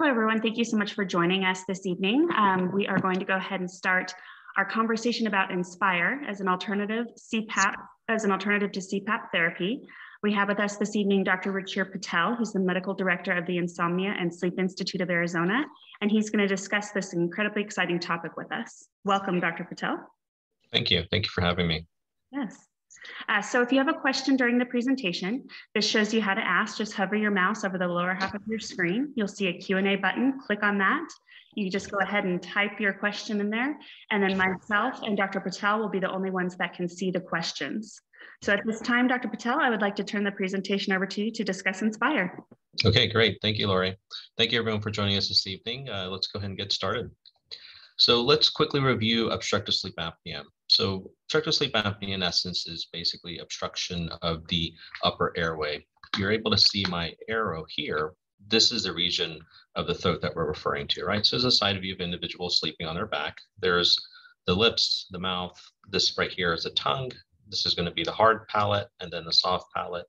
Hello, everyone. Thank you so much for joining us this evening. Um, we are going to go ahead and start our conversation about Inspire as an alternative CPAP, as an alternative to CPAP therapy. We have with us this evening Dr. Ruchir Patel, who's the medical director of the Insomnia and Sleep Institute of Arizona, and he's going to discuss this incredibly exciting topic with us. Welcome, Dr. Patel. Thank you. Thank you for having me. Yes. Uh, so if you have a question during the presentation, this shows you how to ask. Just hover your mouse over the lower half of your screen. You'll see a Q&A button. Click on that. You just go ahead and type your question in there. And then myself and Dr. Patel will be the only ones that can see the questions. So at this time, Dr. Patel, I would like to turn the presentation over to you to discuss Inspire. Okay, great. Thank you, Lori. Thank you everyone for joining us this evening. Uh, let's go ahead and get started. So let's quickly review obstructive sleep apnea. So obstructive sleep apnea in essence is basically obstruction of the upper airway. You're able to see my arrow here. This is the region of the throat that we're referring to, right? So there's a side view of individuals sleeping on their back. There's the lips, the mouth. This right here is the tongue. This is going to be the hard palate and then the soft palate.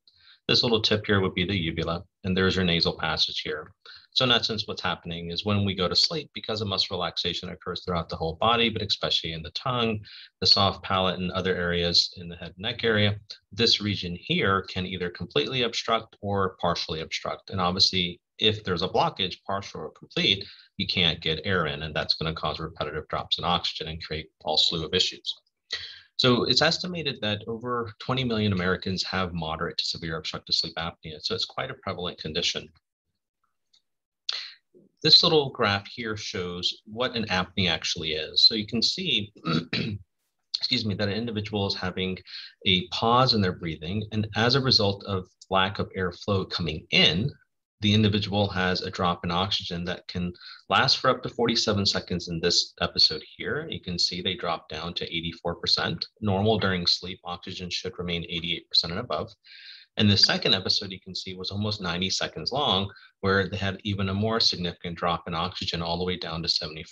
This little tip here would be the uvula, and there's your nasal passage here. So in essence, what's happening is when we go to sleep, because of muscle relaxation occurs throughout the whole body, but especially in the tongue, the soft palate, and other areas in the head and neck area, this region here can either completely obstruct or partially obstruct. And obviously, if there's a blockage, partial or complete, you can't get air in, and that's going to cause repetitive drops in oxygen and create all slew of issues. So it's estimated that over 20 million Americans have moderate to severe obstructive sleep apnea. So it's quite a prevalent condition. This little graph here shows what an apnea actually is. So you can see, excuse me, that an individual is having a pause in their breathing. And as a result of lack of airflow coming in, the individual has a drop in oxygen that can last for up to 47 seconds in this episode here. You can see they drop down to 84%. Normal during sleep, oxygen should remain 88% and above. And the second episode you can see was almost 90 seconds long, where they had even a more significant drop in oxygen all the way down to 74%.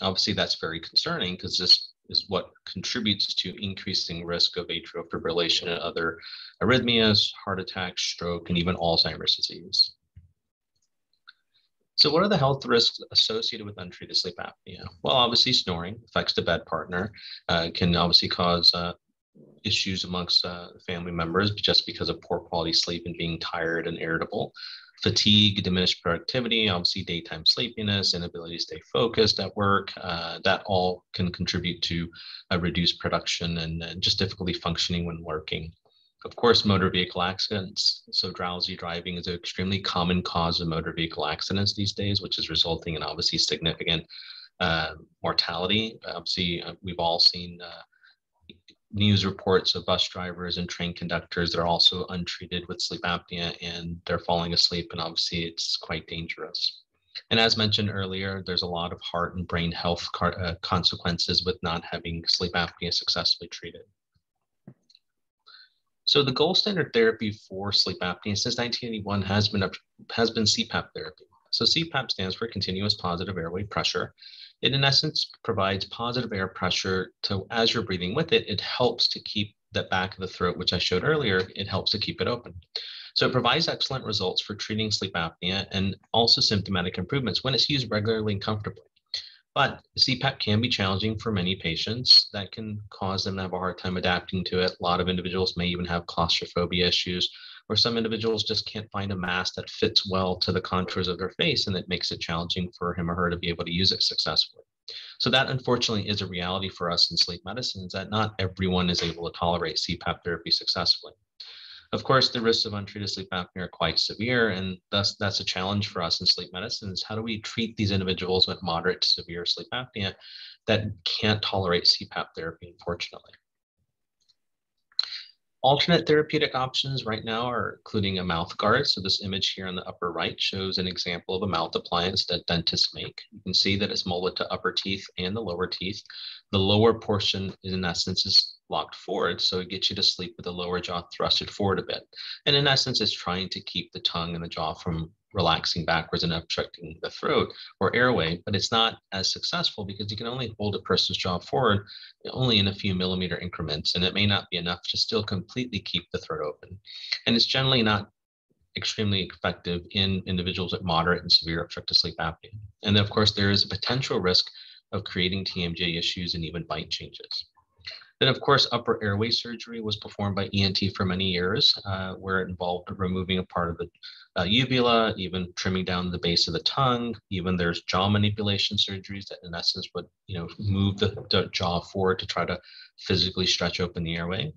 Obviously, that's very concerning because this is what contributes to increasing risk of atrial fibrillation and other arrhythmias, heart attack, stroke, and even Alzheimer's disease. So what are the health risks associated with untreated sleep apnea? Well, obviously snoring affects the bed partner, uh, can obviously cause uh, issues amongst uh, family members just because of poor quality sleep and being tired and irritable. Fatigue, diminished productivity, obviously daytime sleepiness, inability to stay focused at work, uh, that all can contribute to a reduced production and, and just difficulty functioning when working. Of course, motor vehicle accidents. So drowsy driving is an extremely common cause of motor vehicle accidents these days, which is resulting in obviously significant uh, mortality. Obviously, uh, we've all seen uh, news reports of bus drivers and train conductors that are also untreated with sleep apnea and they're falling asleep and obviously it's quite dangerous. And as mentioned earlier, there's a lot of heart and brain health uh, consequences with not having sleep apnea successfully treated. So the gold standard therapy for sleep apnea since 1981 has been, has been CPAP therapy. So CPAP stands for continuous positive airway pressure. It in essence provides positive air pressure to as you're breathing with it, it helps to keep the back of the throat, which I showed earlier, it helps to keep it open. So it provides excellent results for treating sleep apnea and also symptomatic improvements when it's used regularly and comfortably. But CPAP can be challenging for many patients. That can cause them to have a hard time adapting to it. A lot of individuals may even have claustrophobia issues or some individuals just can't find a mask that fits well to the contours of their face and it makes it challenging for him or her to be able to use it successfully. So that unfortunately is a reality for us in sleep medicine is that not everyone is able to tolerate CPAP therapy successfully. Of course, the risks of untreated sleep apnea are quite severe, and thus that's a challenge for us in sleep medicine is how do we treat these individuals with moderate to severe sleep apnea that can't tolerate CPAP therapy, unfortunately. Alternate therapeutic options right now are including a mouth guard. So this image here on the upper right shows an example of a mouth appliance that dentists make. You can see that it's molded to upper teeth and the lower teeth. The lower portion in essence is locked forward, so it gets you to sleep with the lower jaw thrusted forward a bit. And in essence, it's trying to keep the tongue and the jaw from relaxing backwards and obstructing the throat or airway, but it's not as successful because you can only hold a person's jaw forward only in a few millimeter increments, and it may not be enough to still completely keep the throat open. And it's generally not extremely effective in individuals with moderate and severe obstructive sleep apnea. And of course, there is a potential risk of creating TMJ issues and even bite changes. Then, of course, upper airway surgery was performed by ENT for many years, uh, where it involved removing a part of the uh, uvula, even trimming down the base of the tongue. Even there's jaw manipulation surgeries that, in essence, would you know move the, the jaw forward to try to physically stretch open the airway.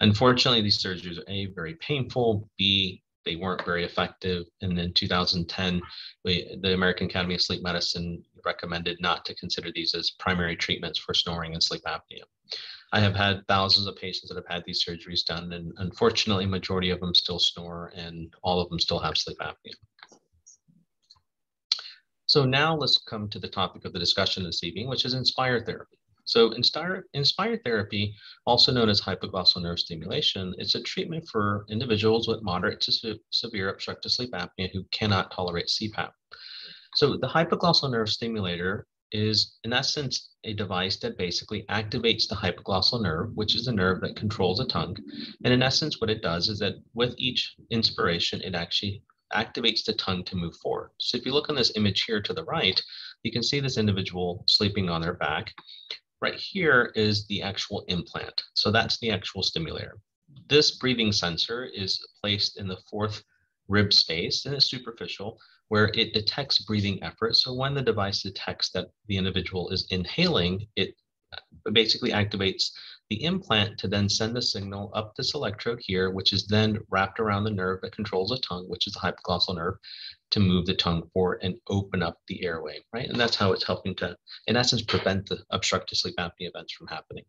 Unfortunately, these surgeries are a very painful. B they weren't very effective. And in 2010, we, the American Academy of Sleep Medicine recommended not to consider these as primary treatments for snoring and sleep apnea. I have had thousands of patients that have had these surgeries done, and unfortunately, majority of them still snore, and all of them still have sleep apnea. So now let's come to the topic of the discussion this evening, which is inspire therapy. So inspire, inspire therapy, also known as hypoglossal nerve stimulation, is a treatment for individuals with moderate to se severe obstructive sleep apnea who cannot tolerate CPAP. So the hypoglossal nerve stimulator is in essence a device that basically activates the hypoglossal nerve, which is the nerve that controls the tongue. And in essence, what it does is that with each inspiration, it actually activates the tongue to move forward. So if you look on this image here to the right, you can see this individual sleeping on their back. Right here is the actual implant. So that's the actual stimulator. This breathing sensor is placed in the fourth rib space and it's superficial where it detects breathing effort. So when the device detects that the individual is inhaling, it uh, basically activates the implant to then send the signal up this electrode here, which is then wrapped around the nerve that controls the tongue, which is the hypoglossal nerve, to move the tongue forward and open up the airway, right? And that's how it's helping to, in essence, prevent the obstructive sleep apnea events from happening.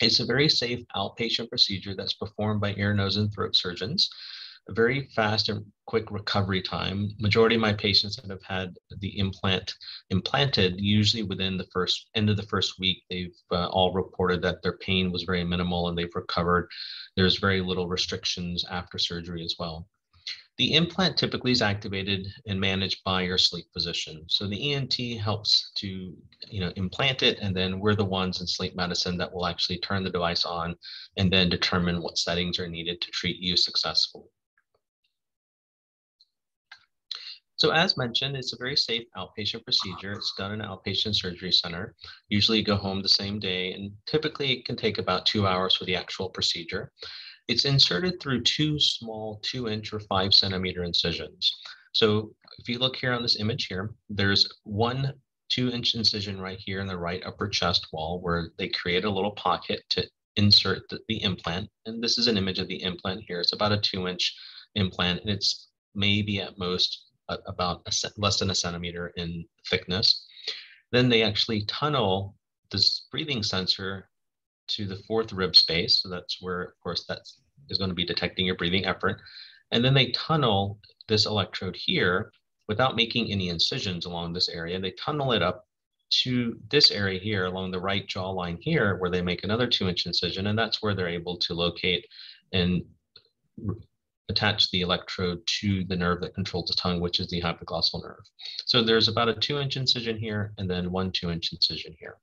It's a very safe outpatient procedure that's performed by ear, nose, and throat surgeons a very fast and quick recovery time. Majority of my patients that have had the implant implanted, usually within the first end of the first week, they've uh, all reported that their pain was very minimal and they've recovered. There's very little restrictions after surgery as well. The implant typically is activated and managed by your sleep physician. So the ENT helps to, you know, implant it, and then we're the ones in sleep medicine that will actually turn the device on and then determine what settings are needed to treat you successfully. So as mentioned, it's a very safe outpatient procedure. It's done in an outpatient surgery center. Usually you go home the same day and typically it can take about two hours for the actual procedure. It's inserted through two small two inch or five centimeter incisions. So if you look here on this image here, there's one two inch incision right here in the right upper chest wall where they create a little pocket to insert the, the implant. And this is an image of the implant here. It's about a two inch implant and it's maybe at most about a, less than a centimeter in thickness. Then they actually tunnel this breathing sensor to the fourth rib space. So that's where, of course, that is going to be detecting your breathing effort. And then they tunnel this electrode here without making any incisions along this area. They tunnel it up to this area here along the right jawline here, where they make another two inch incision. And that's where they're able to locate and attach the electrode to the nerve that controls the tongue, which is the hypoglossal nerve. So there's about a two inch incision here and then one two inch incision here.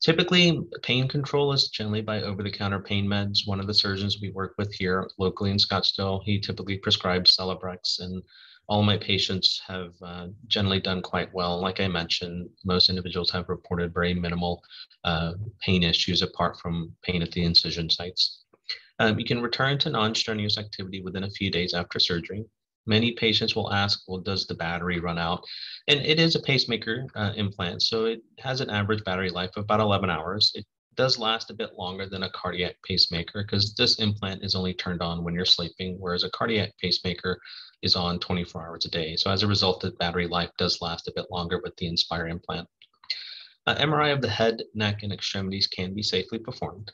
Typically, pain control is generally by over-the-counter pain meds. One of the surgeons we work with here locally in Scottsdale, he typically prescribes Celebrex, and all my patients have uh, generally done quite well. Like I mentioned, most individuals have reported very minimal uh, pain issues apart from pain at the incision sites. Um, you can return to non-strenuous activity within a few days after surgery. Many patients will ask, well, does the battery run out? And it is a pacemaker uh, implant, so it has an average battery life of about 11 hours. It does last a bit longer than a cardiac pacemaker because this implant is only turned on when you're sleeping, whereas a cardiac pacemaker is on 24 hours a day. So as a result, the battery life does last a bit longer with the Inspire implant. Uh, MRI of the head, neck, and extremities can be safely performed.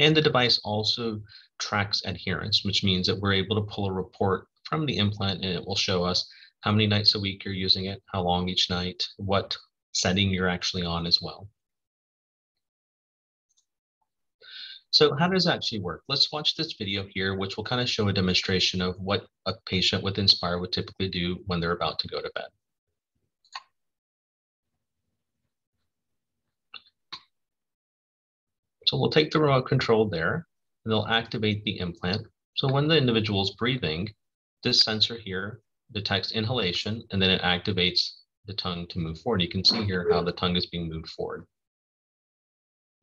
And the device also tracks adherence, which means that we're able to pull a report from the implant and it will show us how many nights a week you're using it, how long each night, what setting you're actually on as well. So how does it actually work? Let's watch this video here, which will kind of show a demonstration of what a patient with Inspire would typically do when they're about to go to bed. So we'll take the remote control there and they'll activate the implant. So when the individual is breathing, this sensor here detects inhalation and then it activates the tongue to move forward. You can see here how the tongue is being moved forward.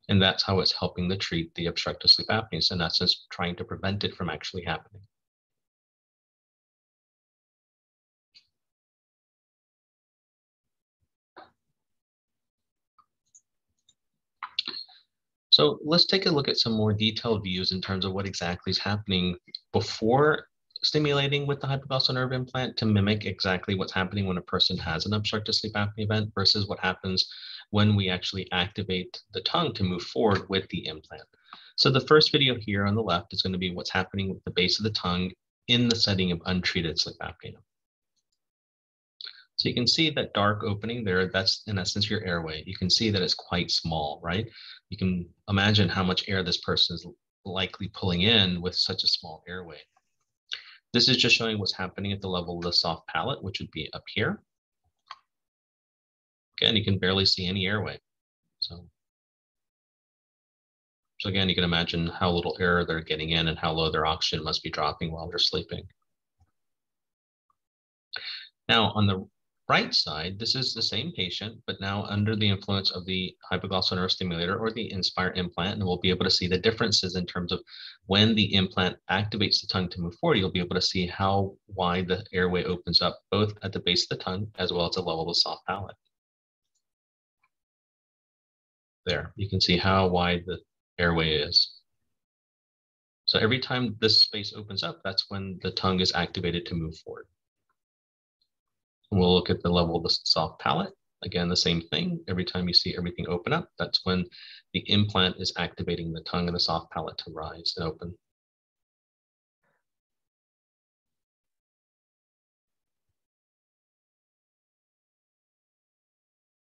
And that's how it's helping to treat the obstructive sleep apnea. So in essence, trying to prevent it from actually happening. So let's take a look at some more detailed views in terms of what exactly is happening before stimulating with the hypoglossal nerve implant to mimic exactly what's happening when a person has an obstructive sleep apnea event versus what happens when we actually activate the tongue to move forward with the implant. So the first video here on the left is going to be what's happening with the base of the tongue in the setting of untreated sleep apnea. So you can see that dark opening there, that's in essence your airway. You can see that it's quite small, right? You can imagine how much air this person is likely pulling in with such a small airway. This is just showing what's happening at the level of the soft palate, which would be up here. Again, you can barely see any airway. So, so again, you can imagine how little air they're getting in and how low their oxygen must be dropping while they're sleeping. Now, on the right side, this is the same patient, but now under the influence of the hypoglossal nerve stimulator or the Inspire implant, and we'll be able to see the differences in terms of when the implant activates the tongue to move forward, you'll be able to see how wide the airway opens up, both at the base of the tongue as well as the level of the soft palate. There, you can see how wide the airway is. So every time this space opens up, that's when the tongue is activated to move forward. We'll mm-hmm. look at the level of the soft palate. Again, the same thing. Every time you see everything open up, that's when the implant is activating the tongue and the soft palate to rise and open.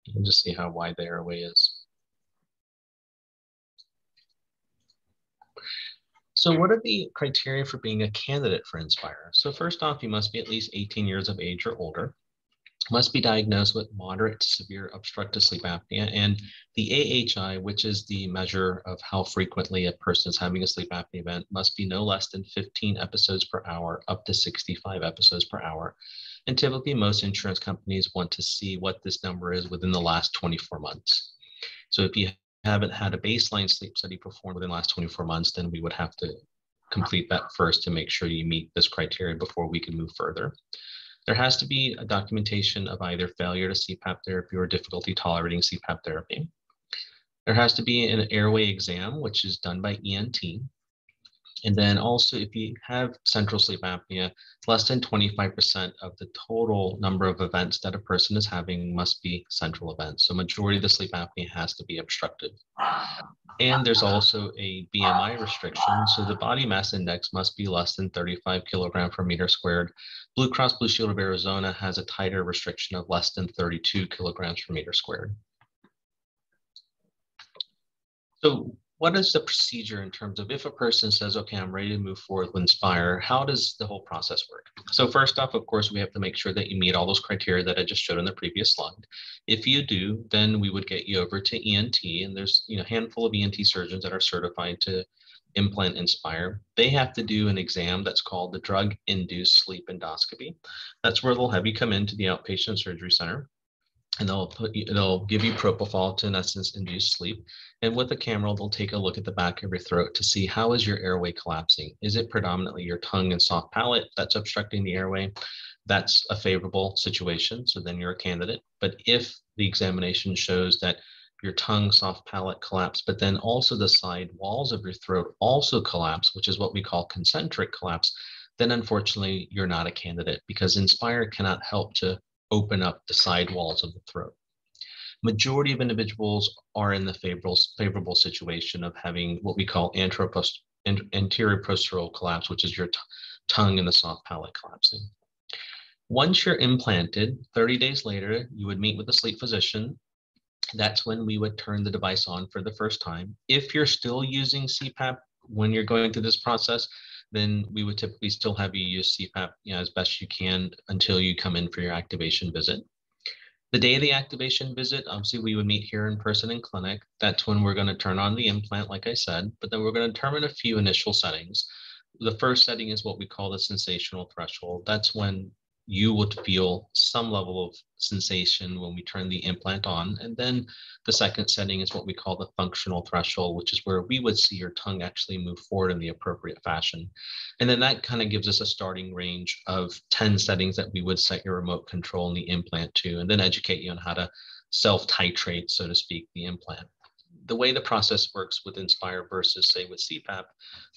You can just see how wide the airway is. So what are the criteria for being a candidate for Inspire? So first off, you must be at least 18 years of age or older must be diagnosed with moderate to severe obstructive sleep apnea. And the AHI, which is the measure of how frequently a person is having a sleep apnea event, must be no less than 15 episodes per hour, up to 65 episodes per hour. And typically, most insurance companies want to see what this number is within the last 24 months. So if you haven't had a baseline sleep study performed within the last 24 months, then we would have to complete that first to make sure you meet this criteria before we can move further. There has to be a documentation of either failure to CPAP therapy or difficulty tolerating CPAP therapy. There has to be an airway exam, which is done by ENT. And then also, if you have central sleep apnea, less than 25% of the total number of events that a person is having must be central events. So majority of the sleep apnea has to be obstructed. And there's also a BMI restriction. So the body mass index must be less than 35 kilogram per meter squared. Blue Cross Blue Shield of Arizona has a tighter restriction of less than 32 kilograms per meter squared. So what is the procedure in terms of if a person says, okay, I'm ready to move forward with Inspire, how does the whole process work? So first off, of course, we have to make sure that you meet all those criteria that I just showed on the previous slide. If you do, then we would get you over to ENT, and there's you know, a handful of ENT surgeons that are certified to implant Inspire. They have to do an exam that's called the drug-induced sleep endoscopy. That's where they'll have you come into the outpatient surgery center and they'll put you, they'll give you propofol to in essence induce sleep. And with the camera, they'll take a look at the back of your throat to see how is your airway collapsing. Is it predominantly your tongue and soft palate that's obstructing the airway? That's a favorable situation, so then you're a candidate. But if the examination shows that your tongue, soft palate collapse, but then also the side walls of your throat also collapse, which is what we call concentric collapse, then unfortunately you're not a candidate because Inspire cannot help to open up the side walls of the throat. Majority of individuals are in the favorable, favorable situation of having what we call anteroposterior collapse, which is your tongue and the soft palate collapsing. Once you're implanted, 30 days later, you would meet with a sleep physician. That's when we would turn the device on for the first time. If you're still using CPAP when you're going through this process, then we would typically still have you use CPAP you know, as best you can until you come in for your activation visit. The day of the activation visit, obviously we would meet here in person in clinic. That's when we're going to turn on the implant, like I said, but then we're going to determine a few initial settings. the first setting is what we call the sensational threshold. That's when you would feel some level of sensation when we turn the implant on. And then the second setting is what we call the functional threshold, which is where we would see your tongue actually move forward in the appropriate fashion. And then that kind of gives us a starting range of 10 settings that we would set your remote control in the implant to, and then educate you on how to self titrate, so to speak, the implant the way the process works with Inspire versus say with CPAP,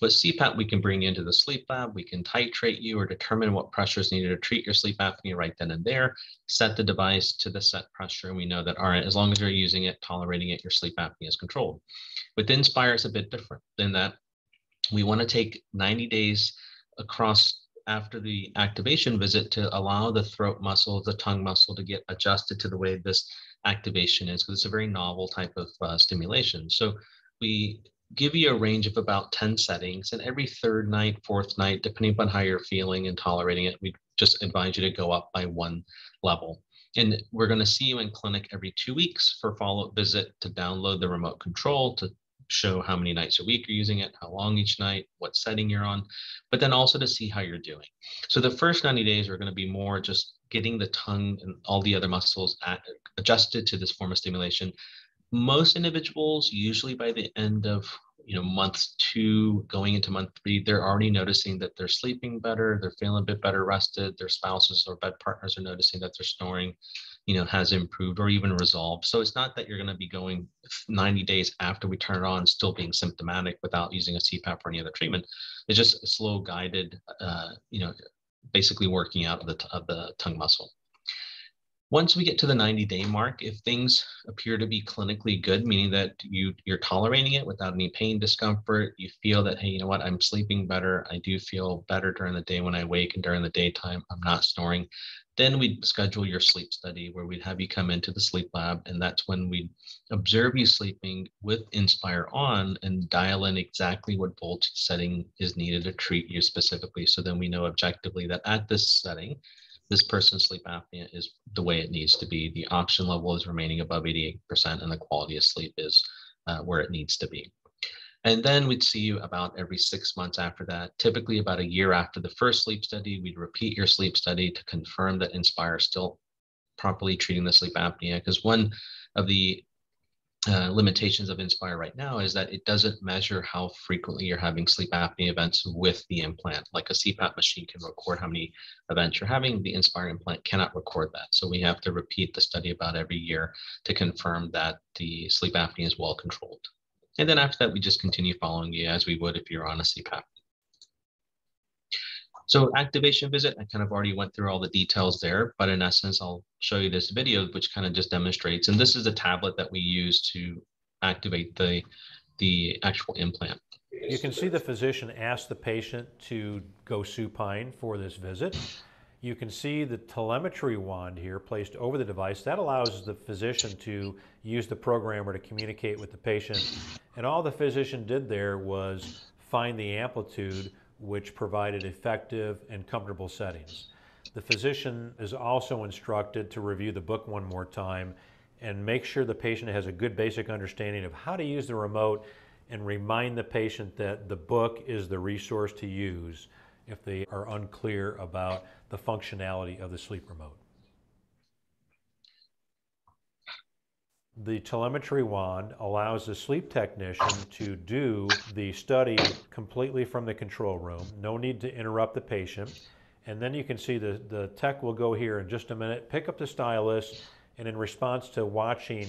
with CPAP, we can bring you into the sleep lab, we can titrate you or determine what pressure is needed to treat your sleep apnea right then and there, set the device to the set pressure, and we know that, all right, as long as you're using it, tolerating it, your sleep apnea is controlled. With Inspire, it's a bit different than that. We want to take 90 days across after the activation visit to allow the throat muscle, the tongue muscle to get adjusted to the way this activation is because it's a very novel type of uh, stimulation. So we give you a range of about 10 settings and every third night, fourth night, depending upon how you're feeling and tolerating it, we just advise you to go up by one level. And we're going to see you in clinic every two weeks for follow-up visit to download the remote control to show how many nights a week you're using it, how long each night, what setting you're on, but then also to see how you're doing. So the first 90 days are going to be more just getting the tongue and all the other muscles at, adjusted to this form of stimulation. Most individuals, usually by the end of you know month two going into month three they're already noticing that they're sleeping better they're feeling a bit better rested their spouses or bed partners are noticing that their snoring you know has improved or even resolved so it's not that you're going to be going 90 days after we turn it on still being symptomatic without using a cpap or any other treatment it's just a slow guided uh, you know basically working out of the, of the tongue muscle once we get to the 90 day mark, if things appear to be clinically good, meaning that you, you're tolerating it without any pain, discomfort, you feel that, hey, you know what, I'm sleeping better. I do feel better during the day when I wake and during the daytime, I'm not snoring. Then we'd schedule your sleep study where we'd have you come into the sleep lab. And that's when we'd observe you sleeping with Inspire on and dial in exactly what voltage setting is needed to treat you specifically. So then we know objectively that at this setting, this person's sleep apnea is the way it needs to be. The oxygen level is remaining above 88%, and the quality of sleep is uh, where it needs to be. And then we'd see you about every six months after that. Typically, about a year after the first sleep study, we'd repeat your sleep study to confirm that Inspire is still properly treating the sleep apnea. Because one of the uh, limitations of Inspire right now is that it doesn't measure how frequently you're having sleep apnea events with the implant. Like a CPAP machine can record how many events you're having, the Inspire implant cannot record that. So we have to repeat the study about every year to confirm that the sleep apnea is well controlled. And then after that, we just continue following you as we would if you're on a CPAP. So activation visit, I kind of already went through all the details there, but in essence, I'll show you this video, which kind of just demonstrates, and this is a tablet that we use to activate the, the actual implant. You can see the physician ask the patient to go supine for this visit. You can see the telemetry wand here placed over the device. That allows the physician to use the programmer to communicate with the patient. And all the physician did there was find the amplitude which provided effective and comfortable settings. The physician is also instructed to review the book one more time and make sure the patient has a good basic understanding of how to use the remote and remind the patient that the book is the resource to use if they are unclear about the functionality of the sleep remote. The telemetry wand allows the sleep technician to do the study completely from the control room. No need to interrupt the patient. And then you can see the, the tech will go here in just a minute, pick up the stylus, and in response to watching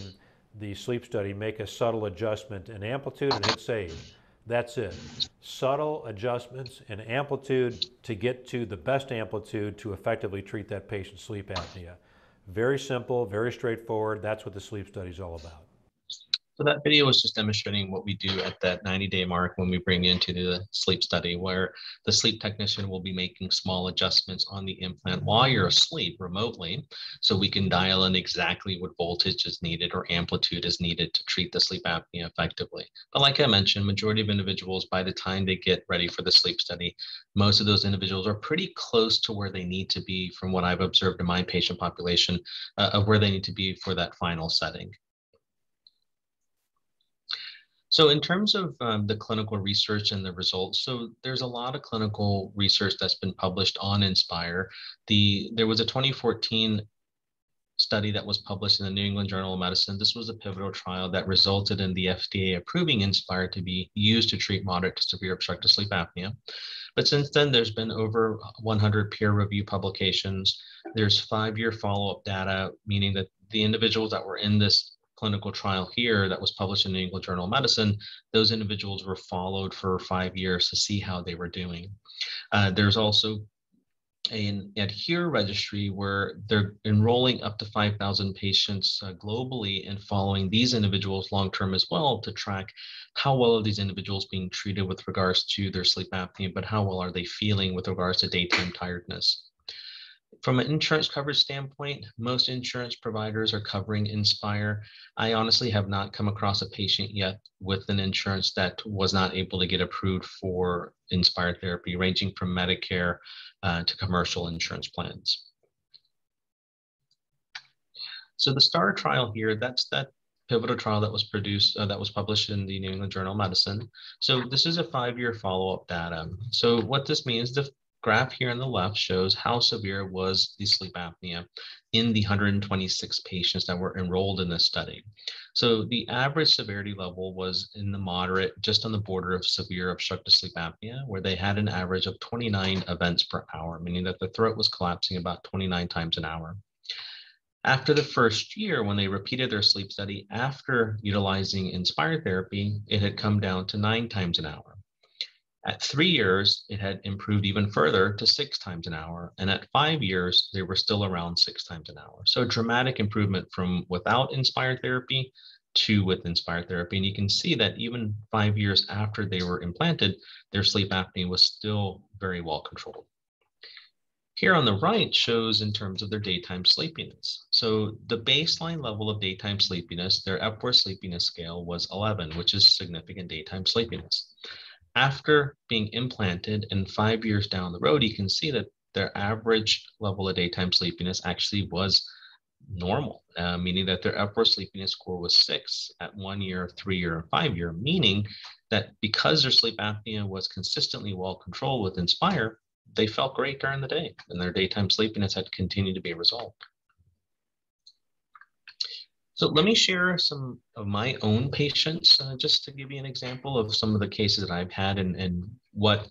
the sleep study, make a subtle adjustment in amplitude and hit save. That's it. Subtle adjustments in amplitude to get to the best amplitude to effectively treat that patient's sleep apnea. Very simple, very straightforward. That's what the sleep study is all about. So that video was just demonstrating what we do at that 90 day mark when we bring into the sleep study where the sleep technician will be making small adjustments on the implant while you're asleep remotely. So we can dial in exactly what voltage is needed or amplitude is needed to treat the sleep apnea effectively. But like I mentioned, majority of individuals, by the time they get ready for the sleep study, most of those individuals are pretty close to where they need to be from what I've observed in my patient population uh, of where they need to be for that final setting. So in terms of um, the clinical research and the results, so there's a lot of clinical research that's been published on Inspire. The there was a 2014 study that was published in the New England Journal of Medicine. This was a pivotal trial that resulted in the FDA approving Inspire to be used to treat moderate to severe obstructive sleep apnea. But since then, there's been over 100 peer review publications. There's five-year follow-up data, meaning that the individuals that were in this clinical trial here that was published in the England Journal of Medicine, those individuals were followed for five years to see how they were doing. Uh, there's also an adhere registry where they're enrolling up to 5,000 patients uh, globally and following these individuals long term as well to track how well are these individuals being treated with regards to their sleep apnea, but how well are they feeling with regards to daytime tiredness. From an insurance coverage standpoint, most insurance providers are covering Inspire. I honestly have not come across a patient yet with an insurance that was not able to get approved for Inspire therapy, ranging from Medicare uh, to commercial insurance plans. So the STAR trial here, that's that pivotal trial that was produced, uh, that was published in the New England Journal of Medicine. So this is a five-year follow-up data. So what this means, the graph here on the left shows how severe was the sleep apnea in the 126 patients that were enrolled in this study. So the average severity level was in the moderate, just on the border of severe obstructive sleep apnea, where they had an average of 29 events per hour, meaning that the throat was collapsing about 29 times an hour. After the first year, when they repeated their sleep study after utilizing Inspire therapy, it had come down to nine times an hour. At three years, it had improved even further to six times an hour. And at five years, they were still around six times an hour. So dramatic improvement from without inspired therapy to with inspired therapy. And you can see that even five years after they were implanted, their sleep apnea was still very well controlled. Here on the right shows in terms of their daytime sleepiness. So the baseline level of daytime sleepiness, their Epworth sleepiness scale was 11, which is significant daytime sleepiness after being implanted and five years down the road, you can see that their average level of daytime sleepiness actually was normal, uh, meaning that their Epworth sleepiness score was six at one year, three year, and five year, meaning that because their sleep apnea was consistently well controlled with Inspire, they felt great during the day and their daytime sleepiness had continued to be resolved. So let me share some of my own patients, uh, just to give you an example of some of the cases that I've had and, and what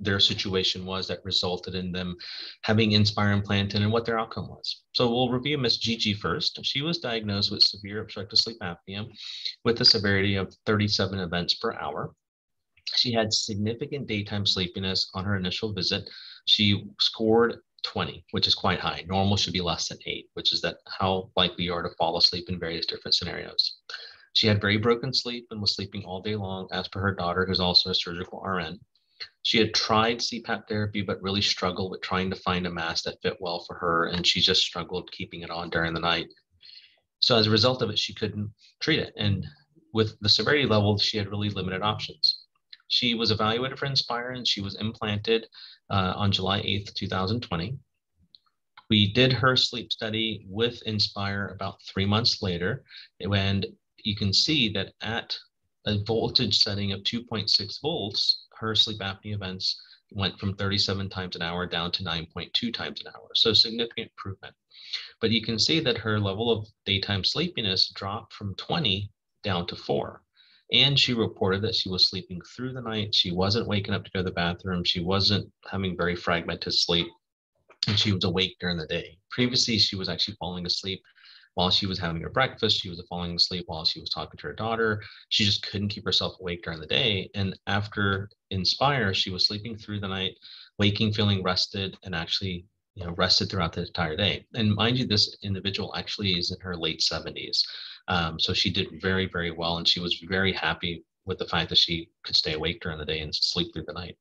their situation was that resulted in them having Inspire implanted and what their outcome was. So we'll review Miss Gigi first. She was diagnosed with severe obstructive sleep apnea with a severity of 37 events per hour. She had significant daytime sleepiness on her initial visit. She scored 20, which is quite high. Normal should be less than eight, which is that how likely you are to fall asleep in various different scenarios. She had very broken sleep and was sleeping all day long, as per her daughter, who's also a surgical RN. She had tried CPAP therapy, but really struggled with trying to find a mask that fit well for her, and she just struggled keeping it on during the night. So as a result of it, she couldn't treat it. And with the severity level, she had really limited options. She was evaluated for Inspire and she was implanted uh, on July 8th, 2020. We did her sleep study with Inspire about three months later, and you can see that at a voltage setting of 2.6 volts, her sleep apnea events went from 37 times an hour down to 9.2 times an hour. So significant improvement. But you can see that her level of daytime sleepiness dropped from 20 down to four. And she reported that she was sleeping through the night. She wasn't waking up to go to the bathroom. She wasn't having very fragmented sleep. And she was awake during the day. Previously, she was actually falling asleep while she was having her breakfast. She was falling asleep while she was talking to her daughter. She just couldn't keep herself awake during the day. And after Inspire, she was sleeping through the night, waking, feeling rested, and actually you know, rested throughout the entire day. And mind you, this individual actually is in her late 70s. Um, so she did very, very well, and she was very happy with the fact that she could stay awake during the day and sleep through the night.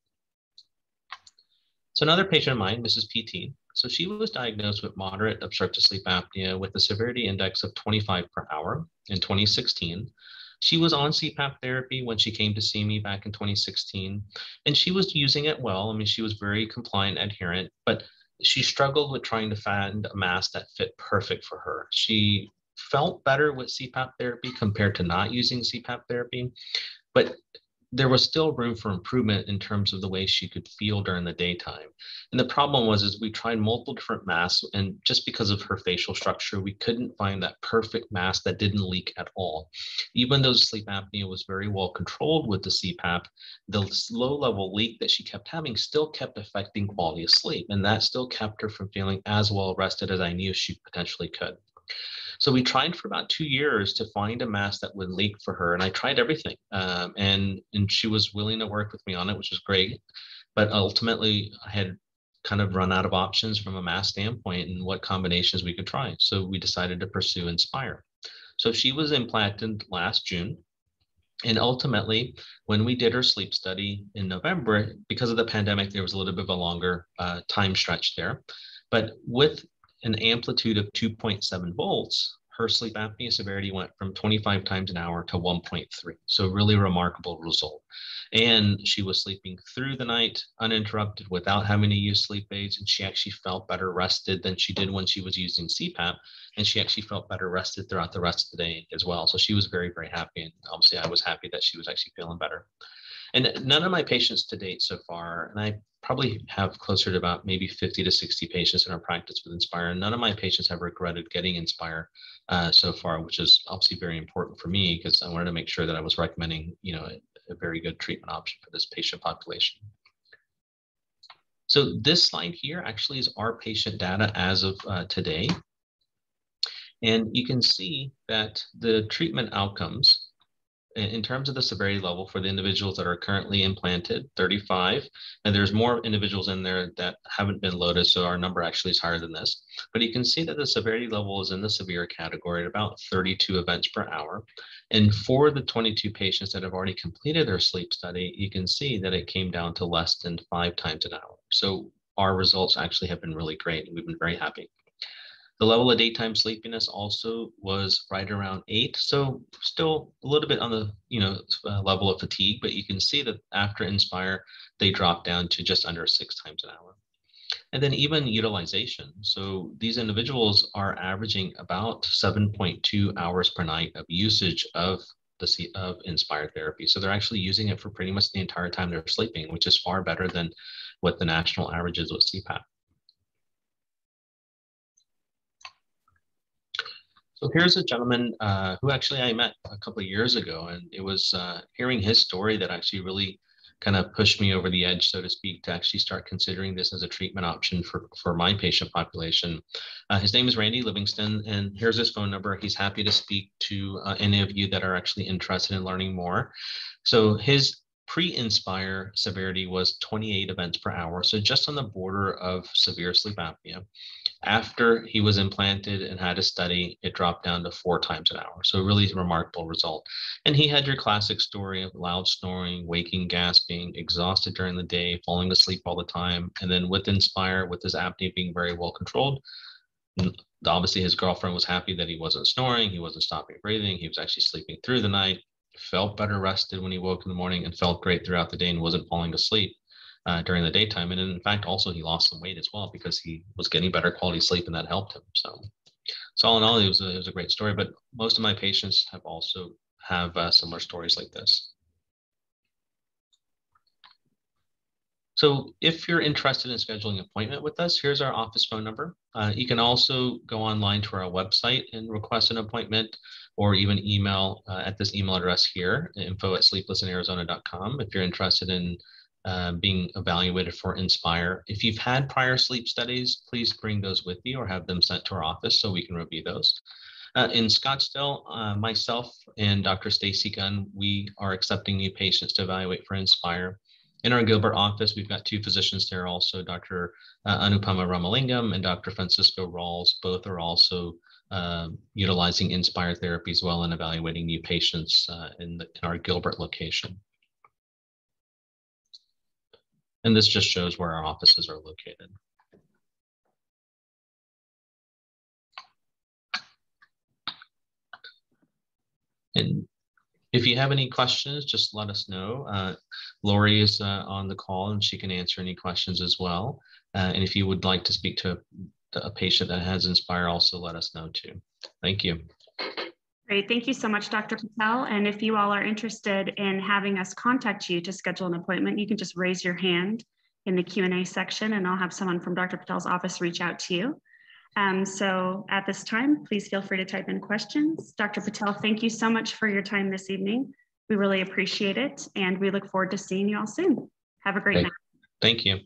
So another patient of mine, Mrs. PT, so she was diagnosed with moderate obstructive sleep apnea with a severity index of 25 per hour in 2016. She was on CPAP therapy when she came to see me back in 2016, and she was using it well. I mean, she was very compliant, adherent, but she struggled with trying to find a mask that fit perfect for her. She felt better with CPAP therapy compared to not using CPAP therapy, but there was still room for improvement in terms of the way she could feel during the daytime. And the problem was is we tried multiple different masks and just because of her facial structure, we couldn't find that perfect mask that didn't leak at all. Even though sleep apnea was very well controlled with the CPAP, the low level leak that she kept having still kept affecting quality of sleep. And that still kept her from feeling as well rested as I knew she potentially could. So we tried for about two years to find a mask that would leak for her, and I tried everything, um, and and she was willing to work with me on it, which was great. But ultimately, I had kind of run out of options from a mask standpoint and what combinations we could try. So we decided to pursue Inspire. So she was implanted last June. And ultimately, when we did her sleep study in November, because of the pandemic, there was a little bit of a longer uh, time stretch there. But with an amplitude of 2.7 volts, her sleep apnea severity went from 25 times an hour to 1.3. So really remarkable result. And she was sleeping through the night uninterrupted without having to use sleep aids. And she actually felt better rested than she did when she was using CPAP. And she actually felt better rested throughout the rest of the day as well. So she was very, very happy. And obviously I was happy that she was actually feeling better. And none of my patients to date so far, and I probably have closer to about maybe 50 to 60 patients in our practice with Inspire, none of my patients have regretted getting Inspire uh, so far, which is obviously very important for me because I wanted to make sure that I was recommending, you know, a, a very good treatment option for this patient population. So this slide here actually is our patient data as of uh, today. And you can see that the treatment outcomes in terms of the severity level for the individuals that are currently implanted, 35, and there's more individuals in there that haven't been loaded, so our number actually is higher than this. But you can see that the severity level is in the severe category at about 32 events per hour. And for the 22 patients that have already completed their sleep study, you can see that it came down to less than five times an hour. So our results actually have been really great, and we've been very happy. The level of daytime sleepiness also was right around eight. So still a little bit on the, you know, uh, level of fatigue, but you can see that after Inspire, they dropped down to just under six times an hour. And then even utilization. So these individuals are averaging about 7.2 hours per night of usage of the of Inspire therapy. So they're actually using it for pretty much the entire time they're sleeping, which is far better than what the national average is with CPAP. So here's a gentleman uh, who actually I met a couple of years ago, and it was uh, hearing his story that actually really kind of pushed me over the edge, so to speak, to actually start considering this as a treatment option for, for my patient population. Uh, his name is Randy Livingston, and here's his phone number. He's happy to speak to uh, any of you that are actually interested in learning more. So his pre-inspire severity was 28 events per hour so just on the border of severe sleep apnea after he was implanted and had a study it dropped down to four times an hour. So really remarkable result. And he had your classic story of loud snoring waking gasping exhausted during the day falling asleep all the time and then with inspire with his apnea being very well controlled obviously his girlfriend was happy that he wasn't snoring he wasn't stopping breathing he was actually sleeping through the night felt better rested when he woke in the morning and felt great throughout the day and wasn't falling asleep uh, during the daytime. And in fact, also he lost some weight as well because he was getting better quality sleep and that helped him. So, so all in all, it was a, it was a great story. But most of my patients have also have uh, similar stories like this. So if you're interested in scheduling an appointment with us, here's our office phone number. Uh, you can also go online to our website and request an appointment or even email uh, at this email address here, info at sleeplessinarizona.com if you're interested in uh, being evaluated for Inspire. If you've had prior sleep studies, please bring those with you or have them sent to our office so we can review those. Uh, in Scottsdale, uh, myself and Dr. Stacy Gunn, we are accepting new patients to evaluate for Inspire. In our Gilbert office, we've got two physicians there also, Dr. Uh, Anupama Ramalingam and Dr. Francisco Rawls. Both are also uh, utilizing Inspire therapy as well and evaluating new patients uh, in, the, in our Gilbert location. And this just shows where our offices are located. And if you have any questions, just let us know. Uh, Lori is uh, on the call and she can answer any questions as well. Uh, and if you would like to speak to a, a patient that has Inspire, also let us know too. Thank you. Great. Thank you so much, Dr. Patel. And if you all are interested in having us contact you to schedule an appointment, you can just raise your hand in the Q&A section and I'll have someone from Dr. Patel's office reach out to you. Um, so at this time, please feel free to type in questions. Dr. Patel, thank you so much for your time this evening. We really appreciate it and we look forward to seeing you all soon. Have a great Thank, night. Thank you.